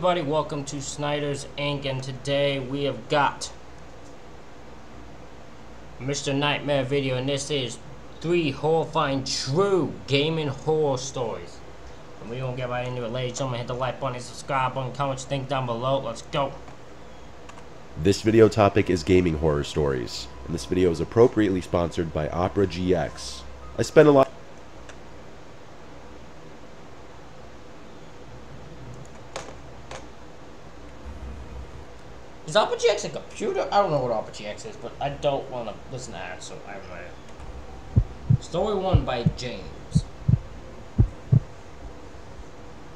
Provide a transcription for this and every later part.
Everybody, welcome to Snyder's Inc. and today we have got Mr. Nightmare video and this is three horrifying true gaming horror stories. And we're gonna get right into it ladies and gentlemen, hit the like button, subscribe button, comment think down below, let's go. This video topic is gaming horror stories, and this video is appropriately sponsored by Opera GX. I spend a lot Is Opera GX a computer? I don't know what Opera GX is, but I don't want to listen to that, so I'm ready. Story 1 by James.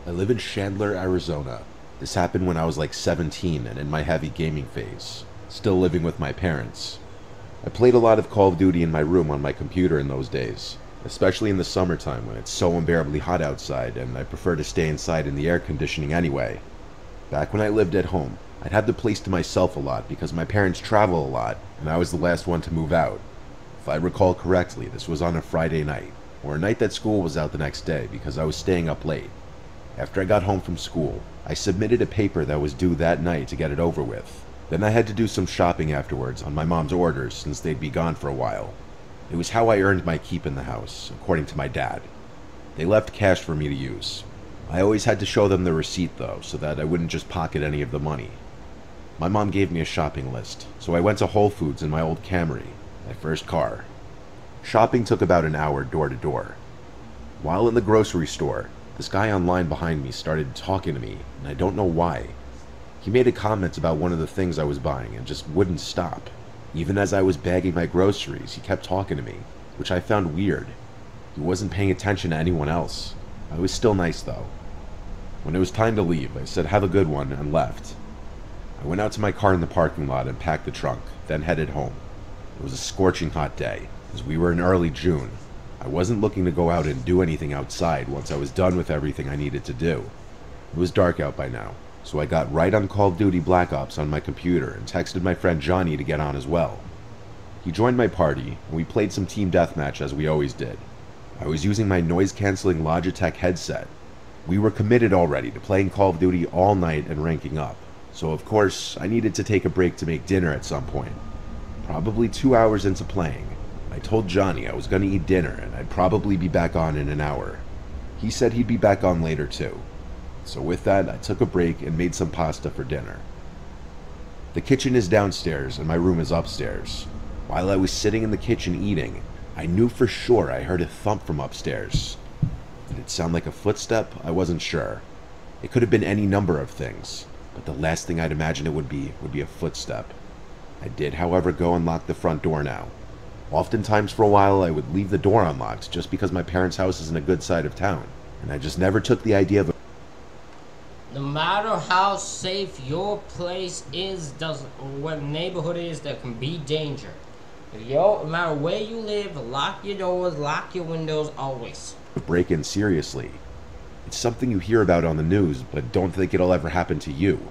I live in Chandler, Arizona. This happened when I was like 17 and in my heavy gaming phase, still living with my parents. I played a lot of Call of Duty in my room on my computer in those days, especially in the summertime when it's so unbearably hot outside and I prefer to stay inside in the air conditioning anyway. Back when I lived at home, I'd have the place to myself a lot because my parents travel a lot and I was the last one to move out. If I recall correctly, this was on a Friday night, or a night that school was out the next day because I was staying up late. After I got home from school, I submitted a paper that was due that night to get it over with. Then I had to do some shopping afterwards on my mom's orders since they'd be gone for a while. It was how I earned my keep in the house, according to my dad. They left cash for me to use. I always had to show them the receipt though, so that I wouldn't just pocket any of the money. My mom gave me a shopping list, so I went to Whole Foods in my old Camry, my first car. Shopping took about an hour door to door. While in the grocery store, this guy online behind me started talking to me, and I don't know why. He made a comment about one of the things I was buying and just wouldn't stop. Even as I was bagging my groceries, he kept talking to me, which I found weird. He wasn't paying attention to anyone else. I was still nice though. When it was time to leave, I said have a good one and left. I went out to my car in the parking lot and packed the trunk, then headed home. It was a scorching hot day, as we were in early June. I wasn't looking to go out and do anything outside once I was done with everything I needed to do. It was dark out by now, so I got right on Call of Duty Black Ops on my computer and texted my friend Johnny to get on as well. He joined my party, and we played some team deathmatch as we always did. I was using my noise canceling Logitech headset. We were committed already to playing Call of Duty all night and ranking up so of course I needed to take a break to make dinner at some point. Probably two hours into playing, I told Johnny I was going to eat dinner and I'd probably be back on in an hour. He said he'd be back on later too. So with that, I took a break and made some pasta for dinner. The kitchen is downstairs and my room is upstairs. While I was sitting in the kitchen eating, I knew for sure I heard a thump from upstairs. Did it sound like a footstep? I wasn't sure. It could have been any number of things but the last thing I'd imagine it would be would be a footstep. I did, however, go and lock the front door now. Oftentimes for a while I would leave the door unlocked just because my parents' house is in a good side of town, and I just never took the idea of no matter how safe your place is, does what neighborhood is, there can be danger. Yo, no matter where you live, lock your doors, lock your windows, always. Break in seriously. It's something you hear about on the news, but don't think it'll ever happen to you.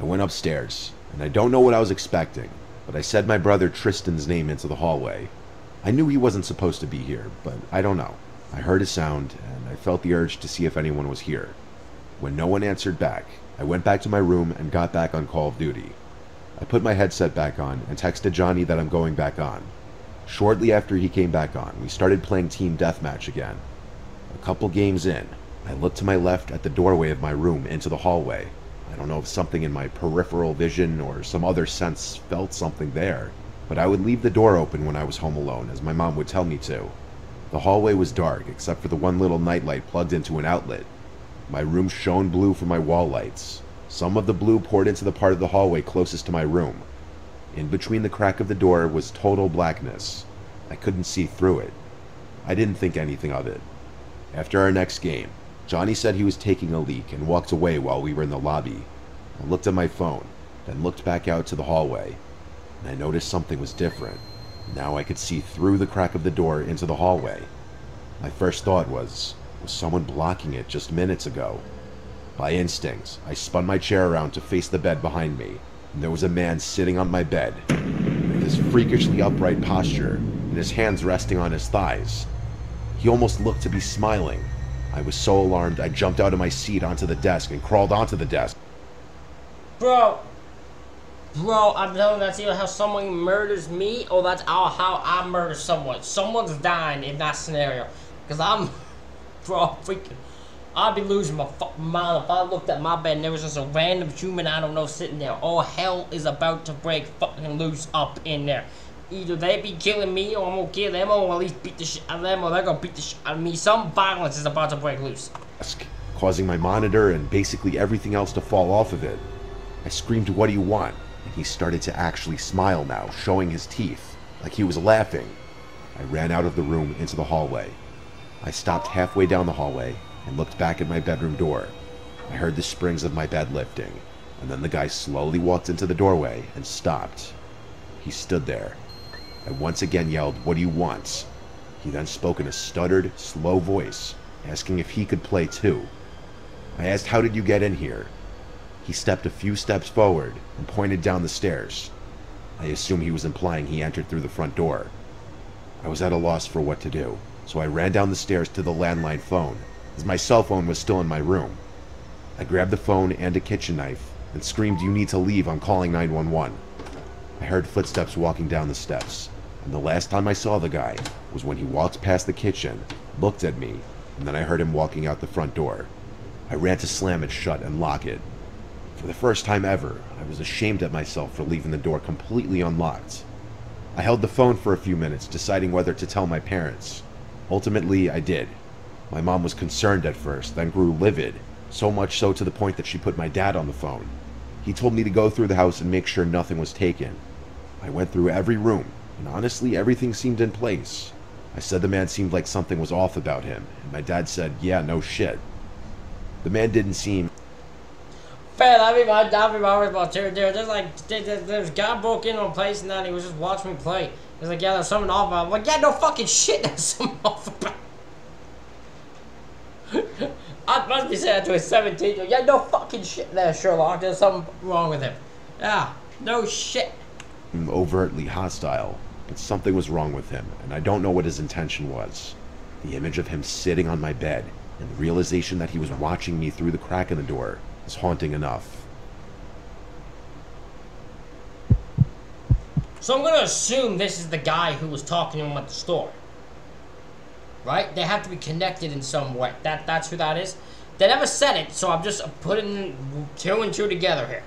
I went upstairs, and I don't know what I was expecting, but I said my brother Tristan's name into the hallway. I knew he wasn't supposed to be here, but I don't know. I heard a sound, and I felt the urge to see if anyone was here. When no one answered back, I went back to my room and got back on Call of Duty. I put my headset back on and texted Johnny that I'm going back on. Shortly after he came back on, we started playing Team Deathmatch again. A couple games in, I looked to my left at the doorway of my room into the hallway. I don't know if something in my peripheral vision or some other sense felt something there, but I would leave the door open when I was home alone, as my mom would tell me to. The hallway was dark, except for the one little nightlight plugged into an outlet. My room shone blue from my wall lights. Some of the blue poured into the part of the hallway closest to my room. In between the crack of the door was total blackness. I couldn't see through it. I didn't think anything of it. After our next game, Johnny said he was taking a leak and walked away while we were in the lobby. I looked at my phone, then looked back out to the hallway, and I noticed something was different. Now I could see through the crack of the door into the hallway. My first thought was, was someone blocking it just minutes ago? By instinct, I spun my chair around to face the bed behind me, and there was a man sitting on my bed, with his freakishly upright posture, and his hands resting on his thighs. He almost looked to be smiling, I was so alarmed I jumped out of my seat onto the desk and crawled onto the desk. Bro, bro, I'm telling you, that's either how someone murders me or that's how, I murder someone. Someone's dying in that scenario. Because I'm, bro, freaking, I'd be losing my fucking mind if I looked at my bed and there was just a random human I don't know sitting there. All hell is about to break fucking loose up in there. Either they be killing me or I'm gonna kill them or at least beat the shit out of them or they're gonna beat the shit out of me. Some violence is about to break loose. causing my monitor and basically everything else to fall off of it. I screamed, What do you want? And he started to actually smile now, showing his teeth, like he was laughing. I ran out of the room into the hallway. I stopped halfway down the hallway and looked back at my bedroom door. I heard the springs of my bed lifting, and then the guy slowly walked into the doorway and stopped. He stood there. I once again yelled, What do you want? He then spoke in a stuttered, slow voice, asking if he could play too. I asked, How did you get in here? He stepped a few steps forward and pointed down the stairs. I assume he was implying he entered through the front door. I was at a loss for what to do, so I ran down the stairs to the landline phone, as my cell phone was still in my room. I grabbed the phone and a kitchen knife and screamed, You need to leave, I'm calling 911. I heard footsteps walking down the steps, and the last time I saw the guy was when he walked past the kitchen, looked at me, and then I heard him walking out the front door. I ran to slam it shut and lock it. For the first time ever, I was ashamed at myself for leaving the door completely unlocked. I held the phone for a few minutes, deciding whether to tell my parents. Ultimately, I did. My mom was concerned at first, then grew livid, so much so to the point that she put my dad on the phone. He told me to go through the house and make sure nothing was taken. I went through every room, and honestly, everything seemed in place. I said the man seemed like something was off about him, and my dad said, Yeah, no shit. The man didn't seem. Man, I mean, my, that'd be my response too, dude. There's like, there- there- there's guy broke into a place and then he was just watching me play. He's like, yeah, there's something off about. I'm like, yeah, no fucking shit, there's something off about. I must be saying that to a 17 year old. Yeah, no fucking shit there, Sherlock. There's something wrong with him. Yeah, no shit. Overtly hostile, but something was wrong with him, and I don't know what his intention was. The image of him sitting on my bed and the realization that he was watching me through the crack in the door is haunting enough. So I'm gonna assume this is the guy who was talking to him at the store. Right? They have to be connected in some way. That that's who that is. They never said it, so I'm just putting two and two together here.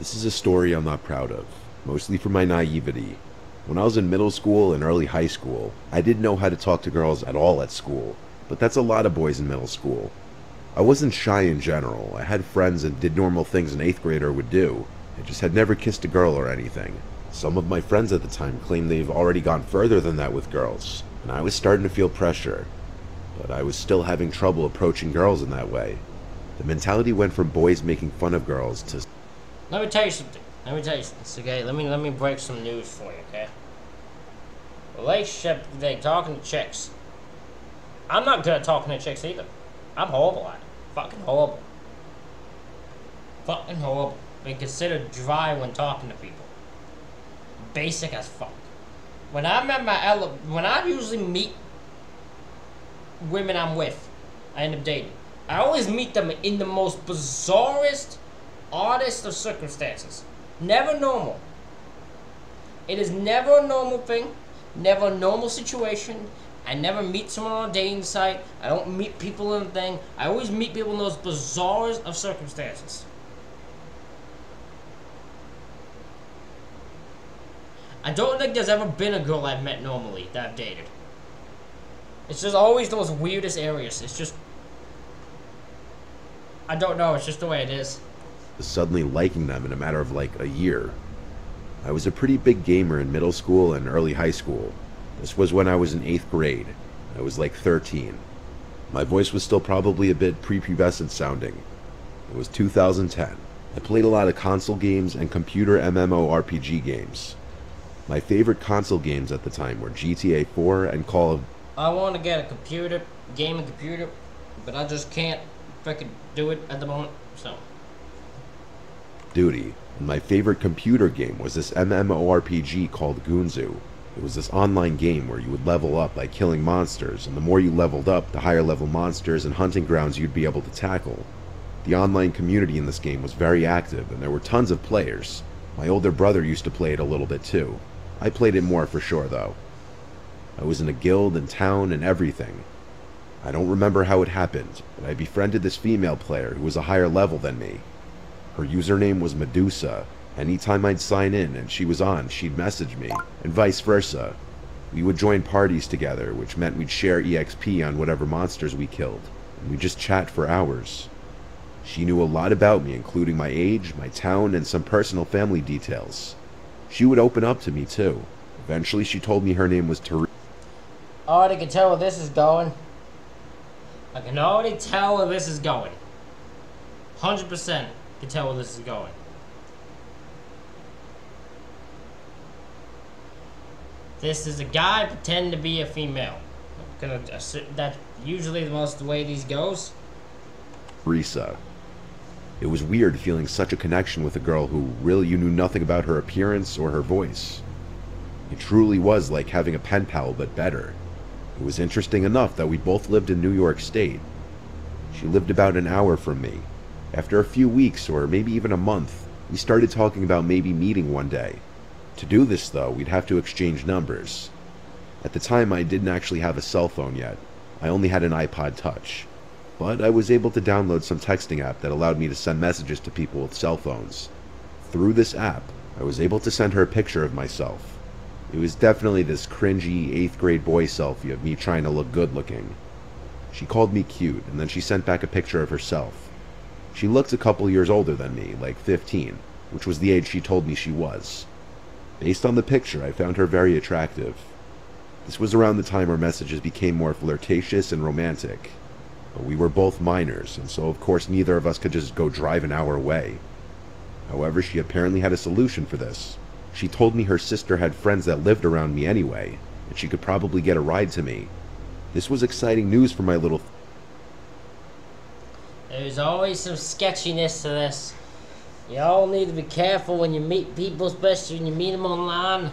This is a story I'm not proud of, mostly for my naivety. When I was in middle school and early high school, I didn't know how to talk to girls at all at school, but that's a lot of boys in middle school. I wasn't shy in general. I had friends and did normal things an eighth grader would do. I just had never kissed a girl or anything. Some of my friends at the time claimed they've already gone further than that with girls, and I was starting to feel pressure. But I was still having trouble approaching girls in that way. The mentality went from boys making fun of girls to Let me tell you something. Let me tell you something. Okay, let me let me break some news for you. Okay. Relationship today, talking to chicks. I'm not good at talking to chicks either. I'm horrible at it. Fucking horrible. Fucking horrible. Been considered dry when talking to people. Basic as fuck. When I'm at my ele- when I usually meet women I'm with, I end up dating. I always meet them in the most bizarrest, oddest of circumstances. Never normal. It is never a normal thing, never a normal situation. I never meet someone on a dating site. I don't meet people in a thing. I always meet people in those bizarrest of circumstances. I don't think there's ever been a girl I've met normally that I've dated. It's just always those weirdest areas. It's just. I don't know. It's just the way it is. Suddenly liking them in a matter of like a year. I was a pretty big gamer in middle school and early high school. This was when I was in eighth grade. I was like 13. My voice was still probably a bit prepubescent sounding. It was 2010. I played a lot of console games and computer MMORPG games. My favorite console games at the time were GTA 4 and Call of I want to get a computer, gaming computer, but I just can't freaking do it at the moment. So, Duty, and my favorite computer game was this MMORPG called Goonzu. It was this online game where you would level up by killing monsters, and the more you leveled up, the higher level monsters and hunting grounds you'd be able to tackle. The online community in this game was very active, and there were tons of players. My older brother used to play it a little bit too. I played it more for sure, though. I was in a guild and town and everything. I don't remember how it happened, but I befriended this female player who was a higher level than me. Her username was Medusa. Anytime I'd sign in and she was on, she'd message me, and vice versa. We would join parties together, which meant we'd share EXP on whatever monsters we killed, and we'd just chat for hours. She knew a lot about me, including my age, my town, and some personal family details. She would open up to me too. Eventually, she told me her name was Teresa. I can tell where this is going. I can already tell where this is going. 100% can tell where this is going. This is a guy pretending to be a female. I'm gonna assume that's usually the most the way these goes. Teresa. It was weird feeling such a connection with a girl who really you knew nothing about her appearance or her voice. It truly was like having a pen pal, but better. It was interesting enough that we both lived in New York State. She lived about an hour from me. After a few weeks, or maybe even a month, we started talking about maybe meeting one day. To do this, though, we'd have to exchange numbers. At the time, I didn't actually have a cell phone yet. I only had an iPod Touch. But I was able to download some texting app that allowed me to send messages to people with cell phones. Through this app, I was able to send her a picture of myself. It was definitely this cringy 8th grade boy selfie of me trying to look good looking. She called me cute, and then she sent back a picture of herself. She looked a couple years older than me, like 15, which was the age she told me she was. Based on the picture, I found her very attractive. This was around the time our messages became more flirtatious and romantic. But we were both minors, and so of course neither of us could just go drive an hour away. However, she apparently had a solution for this. She told me her sister had friends that lived around me anyway, and she could probably get a ride to me. This was exciting news for my little. There's always some sketchiness to this. You all need to be careful when you meet people, especially when you meet them online.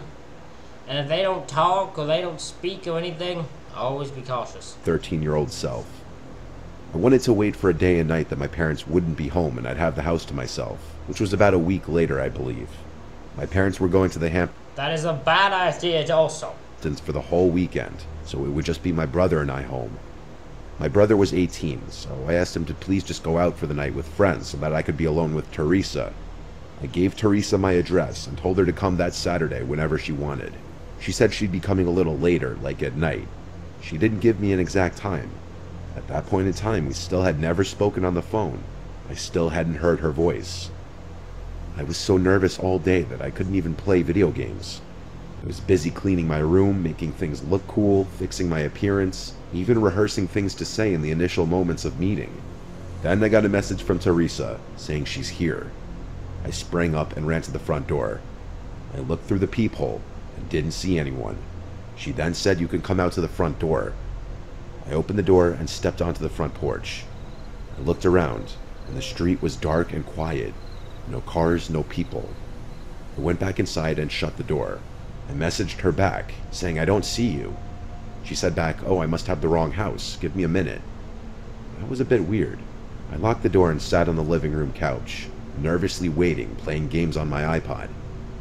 And if they don't talk or they don't speak or anything, always be cautious. 13 year old self. I wanted to wait for a day and night that my parents wouldn't be home and I'd have the house to myself, which was about a week later, I believe. My parents were going to the Hamptons That is a bad idea, also. for the whole weekend, so it would just be my brother and I home. My brother was 18, so I asked him to please just go out for the night with friends so that I could be alone with Teresa. I gave Teresa my address and told her to come that Saturday whenever she wanted. She said she'd be coming a little later, like at night. She didn't give me an exact time. At that point in time, we still had never spoken on the phone. I still hadn't heard her voice. I was so nervous all day that I couldn't even play video games. I was busy cleaning my room, making things look cool, fixing my appearance, even rehearsing things to say in the initial moments of meeting. Then I got a message from Teresa saying she's here. I sprang up and ran to the front door. I looked through the peephole and didn't see anyone. She then said you can come out to the front door. I opened the door and stepped onto the front porch. I looked around, and the street was dark and quiet. No cars, no people. I went back inside and shut the door. I messaged her back, saying I don't see you. She said back, Oh, I must have the wrong house. Give me a minute. That was a bit weird. I locked the door and sat on the living room couch, nervously waiting, playing games on my iPod.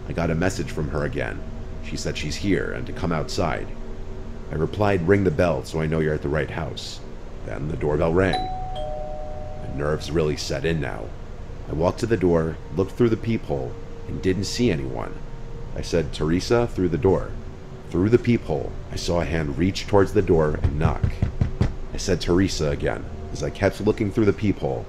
I got a message from her again. She said she's here and to come outside. I replied, Ring the bell so I know you're at the right house. Then the doorbell rang. My nerves really set in now. I walked to the door, looked through the peephole, and didn't see anyone. I said, Teresa, through the door. Through the peephole, I saw a hand reach towards the door and knock. I said Teresa again, as I kept looking through the peephole.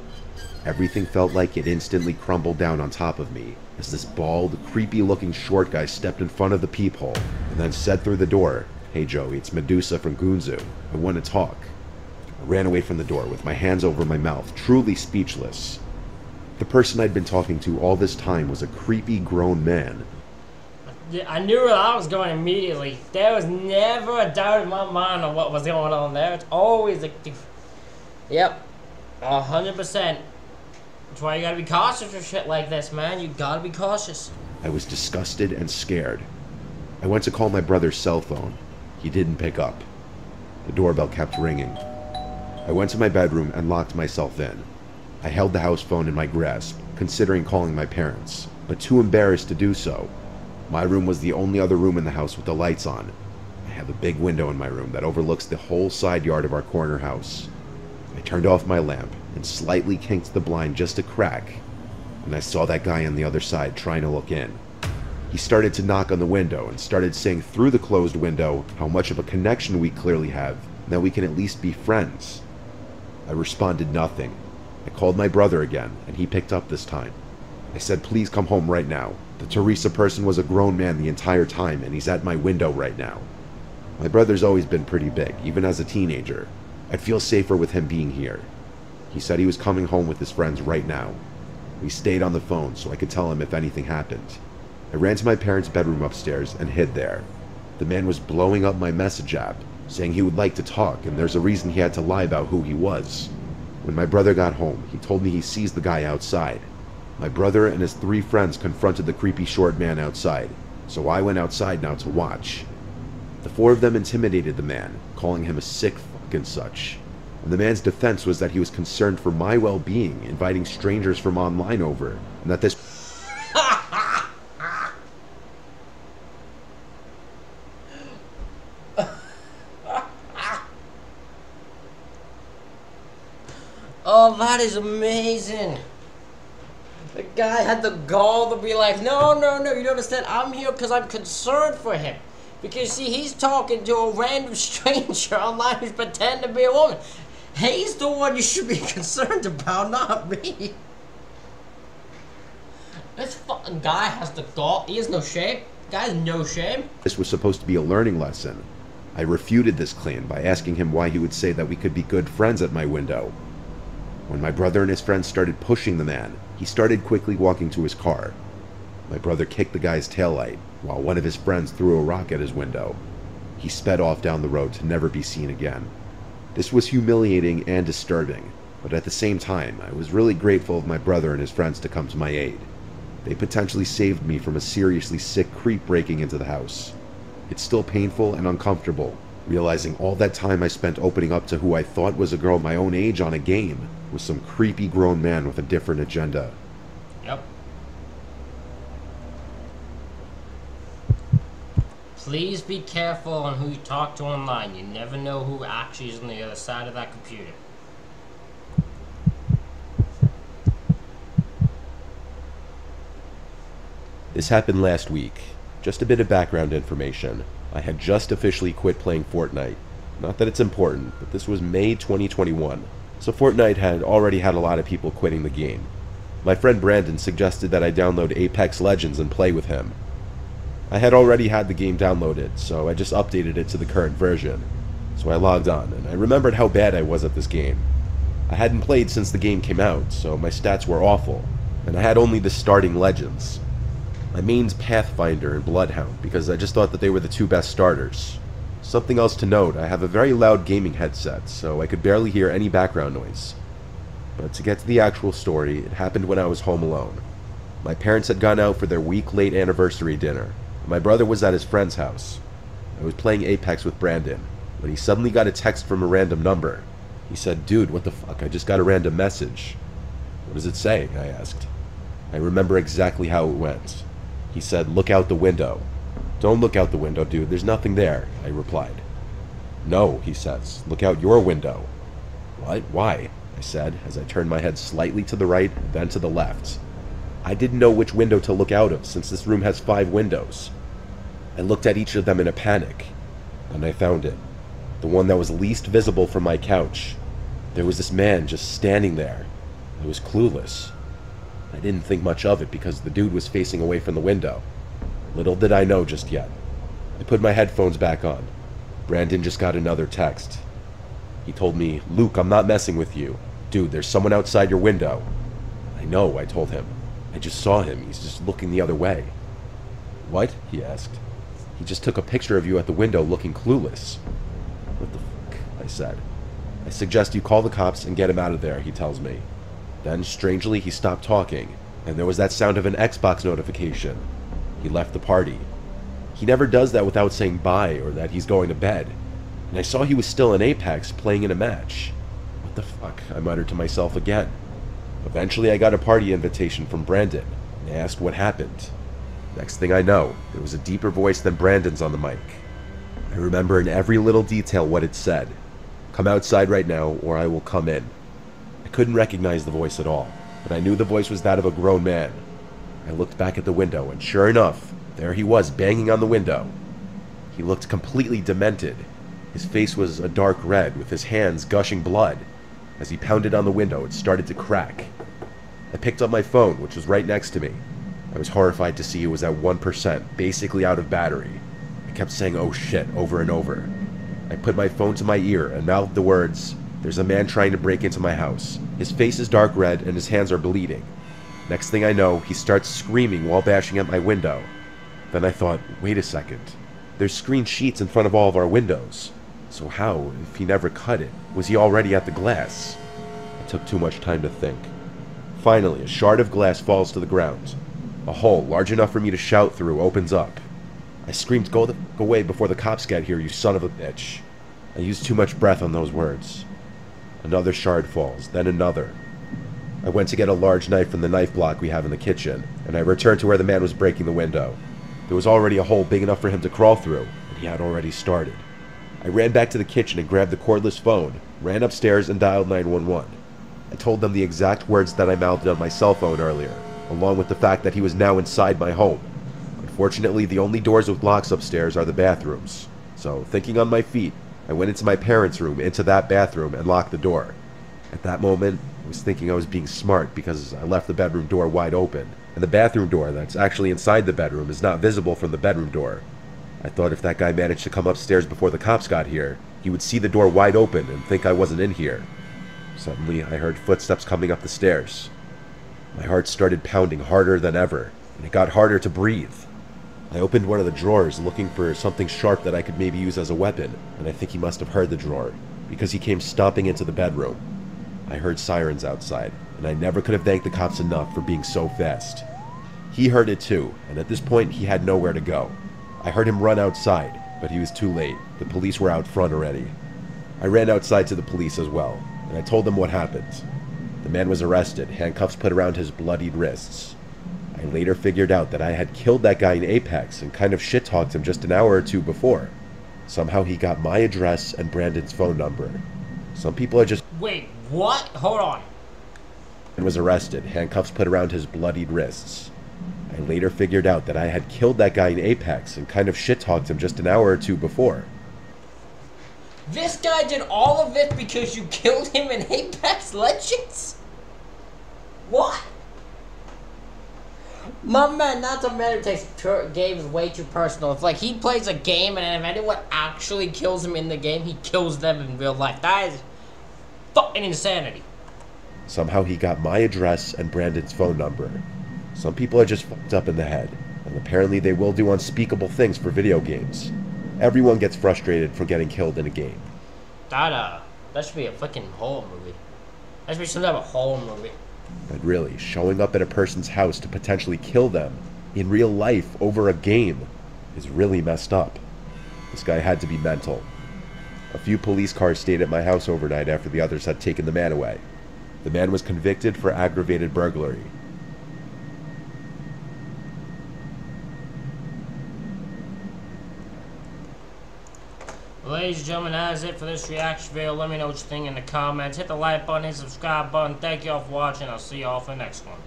Everything felt like it instantly crumbled down on top of me as this bald, creepy looking short guy stepped in front of the peephole and then said through the door, Hey Joey, it's Medusa from Goonzu. I want to talk. I ran away from the door with my hands over my mouth, truly speechless. The person I'd been talking to all this time was a creepy grown man. Yeah, I knew where I was going immediately. There was never a doubt in my mind on what was going on there. It's always a. Yep. A hundred percent. That's why you gotta be cautious for shit like this, man. You gotta be cautious. I was disgusted and scared. I went to call my brother's cell phone. He didn't pick up. The doorbell kept ringing. I went to my bedroom and locked myself in. I held the house phone in my grasp, considering calling my parents, but too embarrassed to do so. My room was the only other room in the house with the lights on. I have a big window in my room that overlooks the whole side yard of our corner house. I turned off my lamp and slightly kinked the blind just a crack, and I saw that guy on the other side trying to look in. He started to knock on the window and started saying through the closed window how much of a connection we clearly have, and that we can at least be friends. I responded nothing. I called my brother again, and he picked up this time. I said, please come home right now. The Teresa person was a grown man the entire time, and he's at my window right now. My brother's always been pretty big, even as a teenager. I'd feel safer with him being here. He said he was coming home with his friends right now. We stayed on the phone so I could tell him if anything happened. I ran to my parents' bedroom upstairs and hid there. The man was blowing up my message app, saying he would like to talk, and there's a reason he had to lie about who he was. When my brother got home, he told me he sees the guy outside. My brother and his three friends confronted the creepy short man outside, so I went outside now to watch. The four of them intimidated the man, calling him a sick fuck and such. And the man's defense was that he was concerned for my well being, inviting strangers from online over, and that this Oh, that is amazing. The guy had the gall to be like, no, no, no, you don't understand. I'm here because I'm concerned for him. Because, see, he's talking to a random stranger online who's pretending to be a woman. He's the one you should be concerned about, not me. This fucking guy has the gall. He has no shame. Guy has no shame. this was supposed to be a learning lesson. I refuted this claim by asking him why he would say that we could be good friends at my window. When my brother and his friends started pushing the man, he started quickly walking to his car. My brother kicked the guy's taillight, while one of his friends threw a rock at his window. He sped off down the road to never be seen again. This was humiliating and disturbing, but at the same time, I was really grateful of my brother and his friends to come to my aid. They potentially saved me from a seriously sick creep breaking into the house. It's still painful and uncomfortable, realizing all that time I spent opening up to who I thought was a girl my own age on a game was some creepy grown man with a different agenda. Yep. Please be careful on who you talk to online. You never know who actually is on the other side of that computer. This happened last week. Just a bit of background information. I had just officially quit playing Fortnite. Not that it's important, but this was May 2021, so Fortnite had already had a lot of people quitting the game. My friend Brandon suggested that I download Apex Legends and play with him. I had already had the game downloaded, so I just updated it to the current version. So I logged on, and I remembered how bad I was at this game. I hadn't played since the game came out, so my stats were awful, and I had only the starting legends. My main's Pathfinder and Bloodhound because I just thought that they were the two best starters. Something else to note, I have a very loud gaming headset, so I could barely hear any background noise. But to get to the actual story, it happened when I was home alone. My parents had gone out for their week late anniversary dinner. My brother was at his friend's house. I was playing Apex with Brandon when he suddenly got a text from a random number. He said, Dude, what the fuck? I just got a random message. What does it say? I asked. I remember exactly how it went. He said, Look out the window. Don't look out the window, dude. There's nothing there, I replied. No, he says. Look out your window. What? Why? I said, as I turned my head slightly to the right, then to the left. I didn't know which window to look out of, since this room has five windows. I looked at each of them in a panic, and I found it. The one that was least visible from my couch. There was this man just standing there. I was clueless. I didn't think much of it because the dude was facing away from the window. Little did I know just yet. I put my headphones back on. Brandon just got another text. He told me, Luke, I'm not messing with you. Dude, there's someone outside your window. I know, I told him. I just saw him. He's just looking the other way. What? he asked. He just took a picture of you at the window looking clueless. What the fuck? I said. I suggest you call the cops and get him out of there, he tells me. Then, strangely, he stopped talking, and there was that sound of an Xbox notification. He left the party. He never does that without saying bye or that he's going to bed. And I saw he was still in Apex playing in a match. What the fuck? I muttered to myself again. Eventually, I got a party invitation from Brandon and asked what happened. Next thing I know, there was a deeper voice than Brandon's on the mic. I remember in every little detail what it said. Come outside right now, or I will come in. I couldn't recognize the voice at all, but I knew the voice was that of a grown man. I looked back at the window, and sure enough, there he was, banging on the window. He looked completely demented. His face was a dark red, with his hands gushing blood. As he pounded on the window, it started to crack. I picked up my phone, which was right next to me. I was horrified to see it was at 1%, basically out of battery. I kept saying, oh shit, over and over. I put my phone to my ear and mouthed the words, There's a man trying to break into my house. His face is dark red and his hands are bleeding. Next thing I know, he starts screaming while bashing at my window. Then I thought, wait a second. There's screen sheets in front of all of our windows. So how, if he never cut it, was he already at the glass? I took too much time to think. Finally, a shard of glass falls to the ground. A hole large enough for me to shout through opens up. I screamed, Go, the, go away before the cops get here, you son of a bitch. I used too much breath on those words. Another shard falls, then another. I went to get a large knife from the knife block we have in the kitchen, and I returned to where the man was breaking the window. There was already a hole big enough for him to crawl through, and he had already started. I ran back to the kitchen and grabbed the cordless phone, ran upstairs and dialed 911. I told them the exact words that I mouthed on my cell phone earlier, along with the fact that he was now inside my home. Unfortunately, the only doors with locks upstairs are the bathrooms. So, thinking on my feet, I went into my parents' room, into that bathroom, and locked the door. At that moment, was thinking I was being smart because I left the bedroom door wide open, and the bathroom door that's actually inside the bedroom is not visible from the bedroom door. I thought if that guy managed to come upstairs before the cops got here, he would see the door wide open and think I wasn't in here. Suddenly, I heard footsteps coming up the stairs. My heart started pounding harder than ever, and it got harder to breathe. I opened one of the drawers looking for something sharp that I could maybe use as a weapon, and I think he must have heard the drawer, because he came stomping into the bedroom. I heard sirens outside, and I never could have thanked the cops enough for being so fast. He heard it too, and at this point he had nowhere to go. I heard him run outside, but he was too late. The police were out front already. I ran outside to the police as well, and I told them what happened. The man was arrested, handcuffs put around his bloodied wrists. I later figured out that I had killed that guy in Apex and kind of shit talked him just an hour or two before. Somehow he got my address and Brandon's phone number. Some people are just. Wait, what? Hold on. And was arrested, handcuffs put around his bloodied wrists. I later figured out that I had killed that guy in Apex and kind of shit talked him just an hour or two before. This guy did all of it because you killed him in Apex Legends? What? My man, not to mention takes games way too personal. It's like he plays a game and if anyone actually kills him in the game, he kills them in real life. That is fucking insanity. Somehow he got my address and Brandon's phone number. Some people are just fucked up in the head, and apparently they will do unspeakable things for video games. Everyone gets frustrated for getting killed in a game. That uh, that should be a fucking horror movie. That should be some type of horror movie. But really, showing up at a person's house to potentially kill them in real life over a game is really messed up. This guy had to be mental. A few police cars stayed at my house overnight after the others had taken the man away. The man was convicted for aggravated burglary. Ladies and gentlemen, that is it for this reaction video. Let me know what you think in the comments. Hit the like button, hit the subscribe button. Thank you all for watching. I'll see you all for the next one.